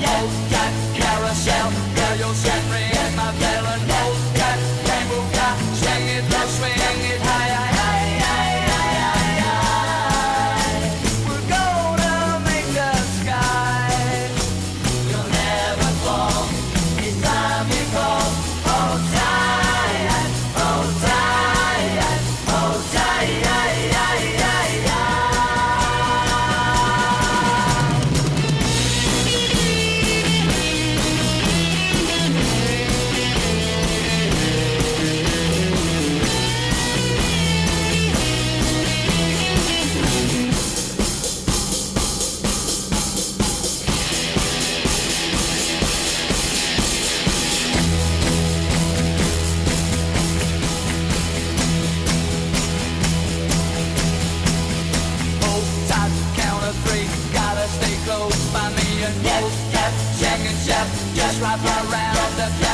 yes, Jack carousel, girl, you're set free in my melon. close by me. And yes, yes, and chef, just wrap around the